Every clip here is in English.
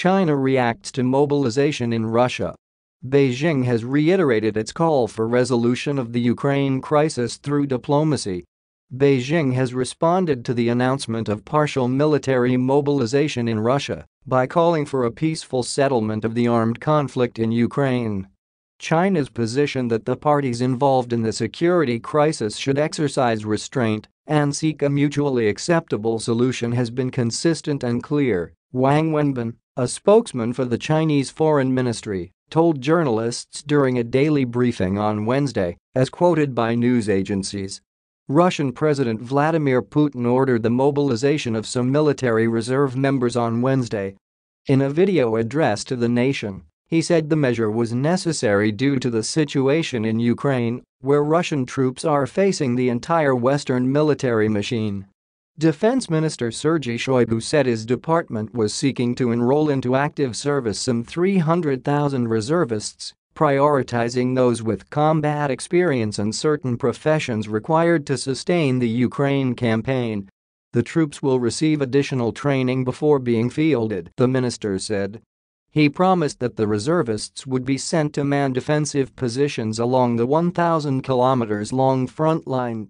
China reacts to mobilization in Russia. Beijing has reiterated its call for resolution of the Ukraine crisis through diplomacy. Beijing has responded to the announcement of partial military mobilization in Russia by calling for a peaceful settlement of the armed conflict in Ukraine. China's position that the parties involved in the security crisis should exercise restraint and seek a mutually acceptable solution has been consistent and clear, Wang Wenbin, a spokesman for the Chinese Foreign Ministry, told journalists during a daily briefing on Wednesday, as quoted by news agencies. Russian President Vladimir Putin ordered the mobilization of some military reserve members on Wednesday. In a video address to the nation, he said the measure was necessary due to the situation in Ukraine, where Russian troops are facing the entire Western military machine. Defense Minister Sergei Shoigu said his department was seeking to enroll into active service some 300,000 reservists, prioritizing those with combat experience and certain professions required to sustain the Ukraine campaign. The troops will receive additional training before being fielded, the minister said. He promised that the reservists would be sent to man defensive positions along the 1,000 kilometers long front line.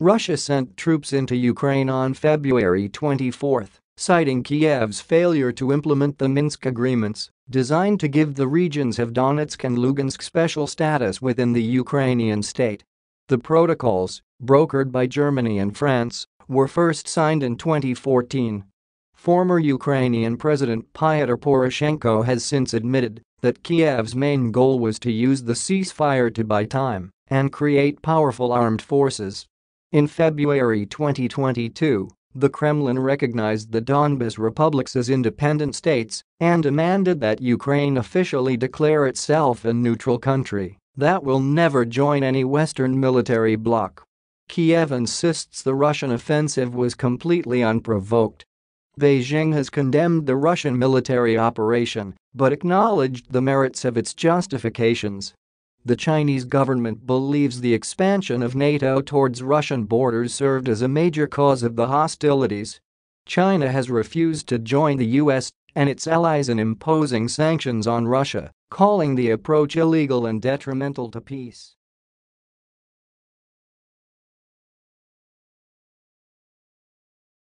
Russia sent troops into Ukraine on February 24, citing Kiev's failure to implement the Minsk agreements designed to give the regions of Donetsk and Lugansk special status within the Ukrainian state. The protocols, brokered by Germany and France, were first signed in 2014 Former Ukrainian President Pyotr Poroshenko has since admitted that Kiev's main goal was to use the ceasefire to buy time and create powerful armed forces. In February 2022, the Kremlin recognized the Donbas republics as independent states and demanded that Ukraine officially declare itself a neutral country that will never join any Western military bloc. Kiev insists the Russian offensive was completely unprovoked Beijing has condemned the Russian military operation but acknowledged the merits of its justifications. The Chinese government believes the expansion of NATO towards Russian borders served as a major cause of the hostilities. China has refused to join the US and its allies in imposing sanctions on Russia, calling the approach illegal and detrimental to peace.